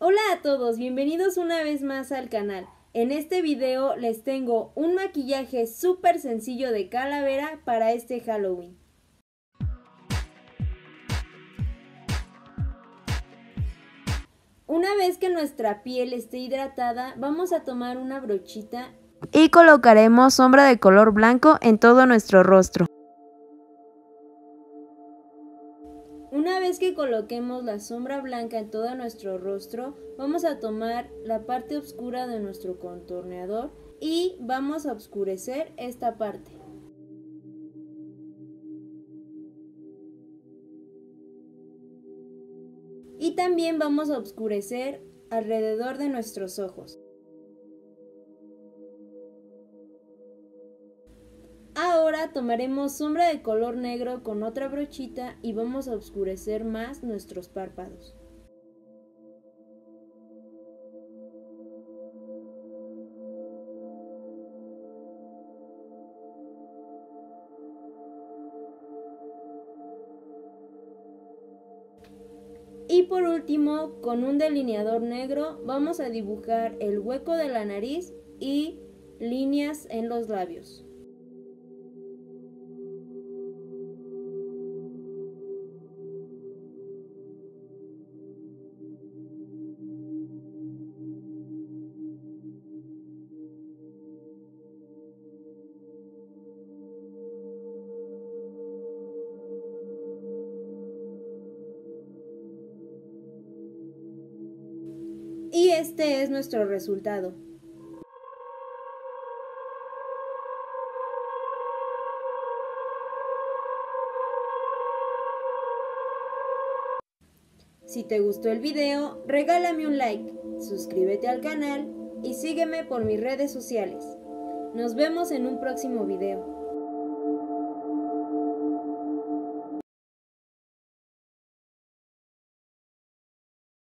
Hola a todos, bienvenidos una vez más al canal. En este video les tengo un maquillaje súper sencillo de calavera para este Halloween. Una vez que nuestra piel esté hidratada, vamos a tomar una brochita y colocaremos sombra de color blanco en todo nuestro rostro. Una vez que coloquemos la sombra blanca en todo nuestro rostro, vamos a tomar la parte oscura de nuestro contorneador y vamos a oscurecer esta parte. Y también vamos a oscurecer alrededor de nuestros ojos. Ahora tomaremos sombra de color negro con otra brochita y vamos a oscurecer más nuestros párpados. Y por último, con un delineador negro vamos a dibujar el hueco de la nariz y líneas en los labios. Y este es nuestro resultado. Si te gustó el video, regálame un like, suscríbete al canal y sígueme por mis redes sociales. Nos vemos en un próximo video.